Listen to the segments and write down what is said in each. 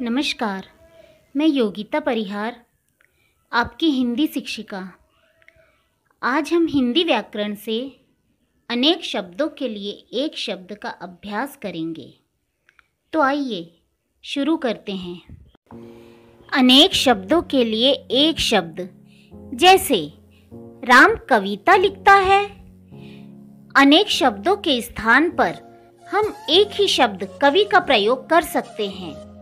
नमस्कार, मैं योगिता परिहार, आपकी हिंदी शिक्षिका। आज हम हिंदी व्याकरण से अनेक शब्दों के लिए एक शब्द का अभ्यास करेंगे। तो आइए, शुरू करते हैं। अनेक शब्दों के लिए एक शब्द, जैसे, राम कविता लिखता है। अनेक शब्दों के स्थान पर हम एक ही शब्द कवि का प्रयोग कर सकते हैं।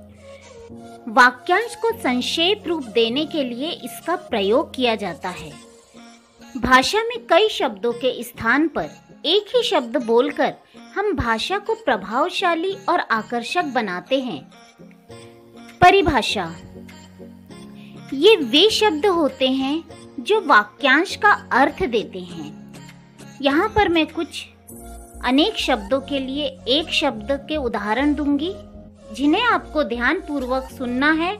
वाक्यांश को संक्षेप रूप देने के लिए इसका प्रयोग किया जाता है। भाषा में कई शब्दों के स्थान पर एक ही शब्द बोलकर हम भाषा को प्रभावशाली और आकर्षक बनाते हैं। परिभाषा। ये वे शब्द होते हैं जो वाक्यांश का अर्थ देते हैं। यहाँ पर मैं कुछ अनेक शब्दों के लिए एक शब्द के उदाहरण दूँगी। जिन्हें आपको ध्यान पूर्वक सुनना है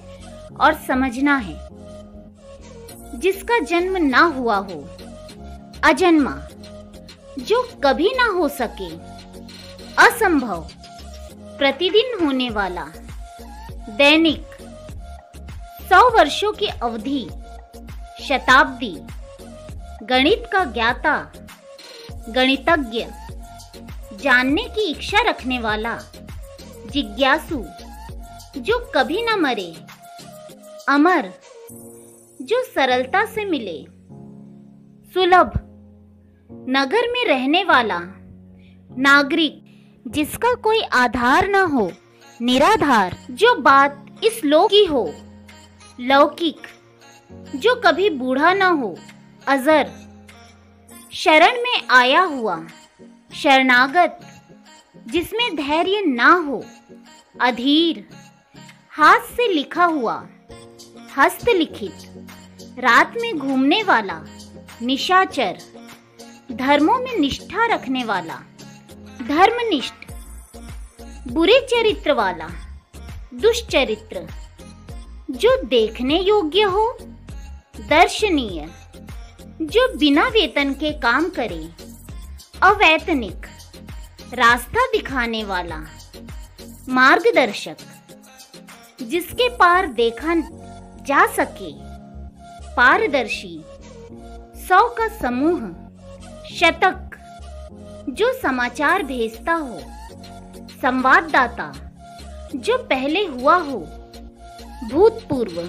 और समझना है। जिसका जन्म ना हुआ हो, अजन्मा, जो कभी ना हो सके, असंभव, प्रतिदिन होने वाला, दैनिक, सौ वर्षों की अवधि, शताब्दी, गणित का ज्ञाता, गणितज्ञ, जानने की इच्छा रखने वाला जिज्ञासु, जो कभी न मरे। अमर, जो सरलता से मिले। सुलभ, नगर में रहने वाला। नागरिक, जिसका कोई आधार न हो। निराधार, जो बात इस लोक की हो। लौकिक, जो कभी बूढ़ा न हो। अजर, शरण में आया हुआ। शरणागत जिसमें धैर्य ना हो, अधीर। हाथ से लिखा हुआ, हस्तलिखित। रात में घूमने वाला, निशाचर। धर्मों में निष्ठा रखने वाला, धर्मनिष्ठ। बुरे चरित्र वाला, दुष्चरित्र। जो देखने योग्य हो, दर्शनीय। जो बिना वेतन के काम करे, अवैतनिक। रास्ता दिखाने वाला। मार्गदर्शक, जिसके पार देखा जा सके। पारदर्शी, सौ का समूह, शतक, जो समाचार भेजता हो। संवाददाता, जो पहले हुआ हो। भूतपूर्व